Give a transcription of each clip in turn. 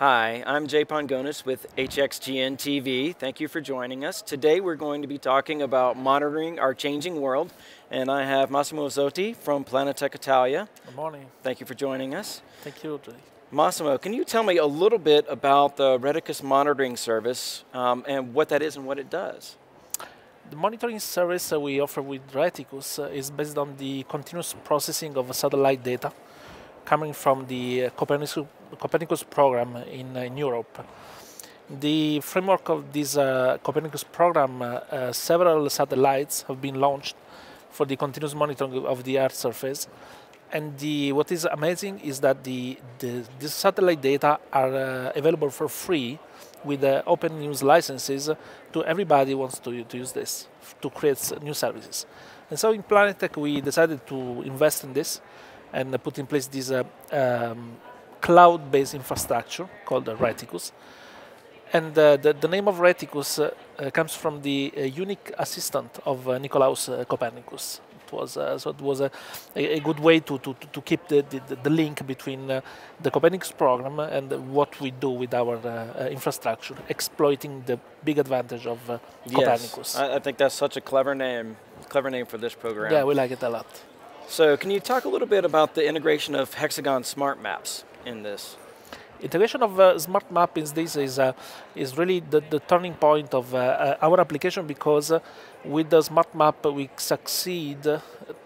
Hi, I'm Jay Pongonis with HXGN TV. Thank you for joining us. Today we're going to be talking about monitoring our changing world, and I have Massimo Zotti from Planetek Italia. Good morning. Thank you for joining us. Thank you, Jay. Massimo, can you tell me a little bit about the Rheticus monitoring service um, and what that is and what it does? The monitoring service that we offer with Rheticus is based on the continuous processing of satellite data coming from the Copernicus, Copernicus program in, in Europe. The framework of this uh, Copernicus program, uh, uh, several satellites have been launched for the continuous monitoring of the Earth surface. And the, what is amazing is that the, the, the satellite data are uh, available for free with uh, open use licenses to everybody who wants to, to use this to create new services. And so in Planetek we decided to invest in this and put in place this uh, um, cloud-based infrastructure called uh, Rheticus. And uh, the, the, name of Rheticus uh, comes from the uh, unique assistant of Nicolaus Copernicus. It was so it was a, a, good way to, to, to keep the, the, the link between the Copernicus program and what we do with our infrastructure, exploiting the big advantage of yes, Copernicus. I, I think that's such a clever name, clever name for this program. Yeah, we like it a lot. So can you talk a little bit about the integration of Hexagon Smart Maps in this? Integration of uh, smart map in this is uh, is really the, the turning point of uh, uh our application because uh, with the smart map we succeed uh,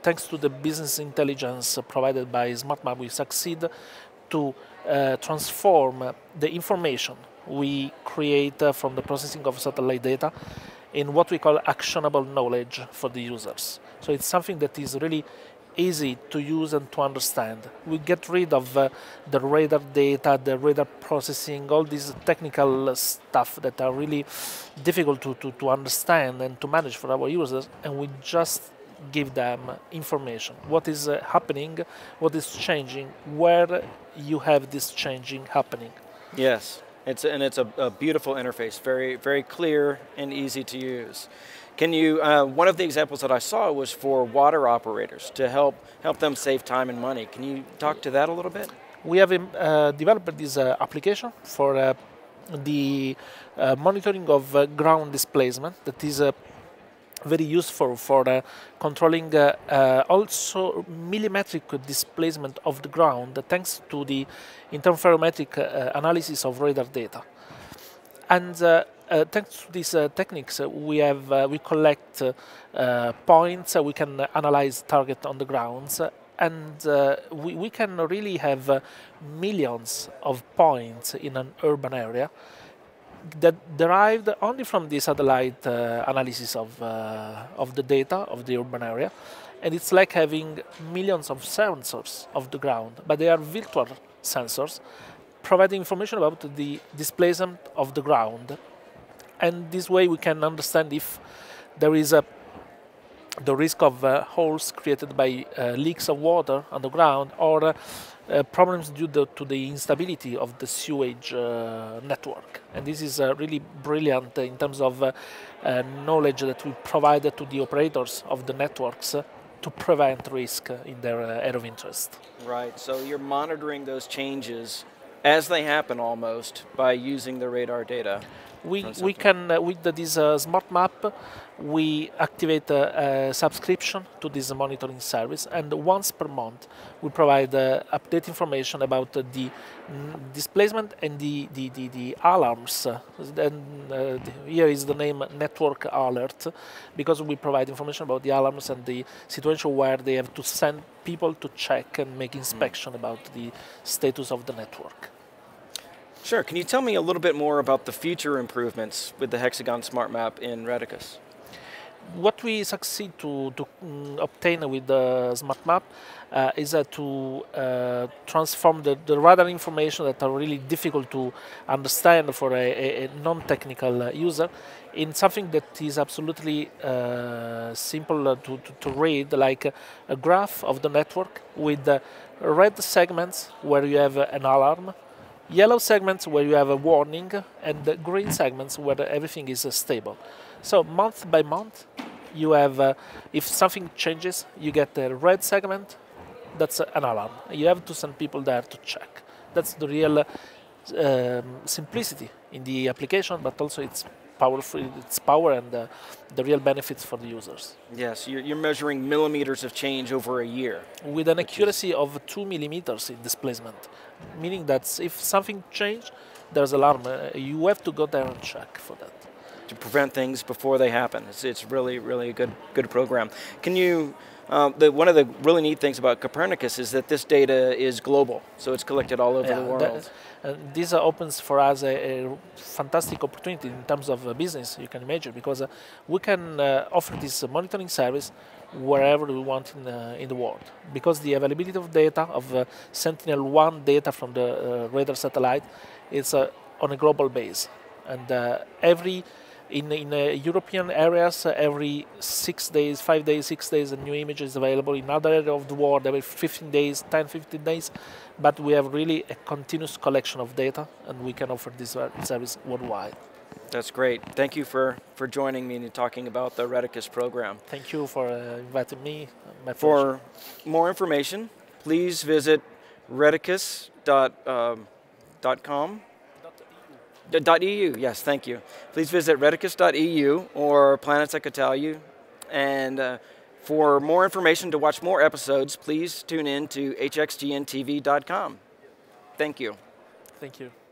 thanks to the business intelligence provided by smart map we succeed to transform the information we create from the processing of satellite data in what we call actionable knowledge for the users. So it's something that is really easy to use and to understand. We get rid of uh, the radar data, the radar processing, all these technical stuff that are really difficult to, to, to understand and to manage for our users, and we just give them information. What is uh, happening, what is changing, where you have this changing happening. Yes, it's, and it's a, a beautiful interface, very, very clear and easy to use. Can you, uh, one of the examples that I saw was for water operators to help, help them save time and money. Can you talk to that a little bit? We have um, uh, developed this uh, application for uh, the uh, monitoring of uh, ground displacement that is very useful for controlling also millimetric displacement of the ground thanks to the interferometric analysis of radar data. And uh, thanks to these uh, techniques, uh, we have uh, we collect uh, uh, points. we can analyze target on the grounds, and we we can really have millions of points in an urban area that derived only from the satellite analysis of of the data of the urban area, and it's like having millions of sensors of the ground, but they are virtual sensors providing information about the displacement of the ground and this way we can understand if there is a the risk of uh, holes created by uh, leaks of water on the ground or uh, problems due to, the instability of the sewage uh, network. And this is uh, really brilliant in terms of uh, knowledge that we provide to the operators of the networks to prevent risk in their area of interest. Right, so you're monitoring those changes as they happen almost by using the radar data we, we can, uh, with this uh, smart map, we activate a, a, subscription to this monitoring service and once per month we provide uh, update information about the displacement and the, the, the, the alarms. And uh, here is the name network alert because we provide information about the alarms and the situation where they have to send people to check and make inspection mm. about the status of the network. Sure. Can you tell me a little bit more about the future improvements with the Hexagon Smart Map in Rheticus? What we succeed to, to um, obtain with the Smart Map uh, is uh, to uh, transform the, the, radar information that are really difficult to understand for a, a, non-technical uh, user in something that is absolutely uh, simple uh, to, to, to, read, like a, a, graph of the network with red segments where you have an alarm yellow segments where you have a warning and the green segments where everything is uh, stable. So month by month, you have, uh, if something changes, you get the red segment, that's an alarm. You have to send people there to check. That's the real um, simplicity in the application, but also its powerful, its power and uh, the real benefits for the users. Yes, you're, you're measuring millimeters of change over a year. With an accuracy of two millimeters in displacement, meaning that if something changed, there's alarm. Uh, you have to go there and check for that. To prevent things before they happen. It's, it's really, really a good, good program. Can you um, the, one of the really neat things about Copernicus is that this data is global, so it's collected all over yeah, the world. That, uh, this uh, opens for us a, a, fantastic opportunity in terms of uh, business, you can imagine, because uh, we can uh, offer this monitoring service wherever we want in, in, the world. Because the availability of data, of Sentinel-1 data from the radar satellite, is on a global base. And every in in uh, European areas, uh, every six days, five days, six days, a new image is available. In other areas of the world, every 15 days, 10, 15 days. But we have really a continuous collection of data, and we can offer this service worldwide. That's great. Thank you for, for joining me and talking about the Rheticus program. Thank you for uh, inviting me. My for more information, please visit rheticus.com. Um, .eu, yes, thank you. Please visit rheticus.eu or Planets I Could Tell You. And uh, for more information to watch more episodes, please tune in to hxgntv.com. Thank you. Thank you.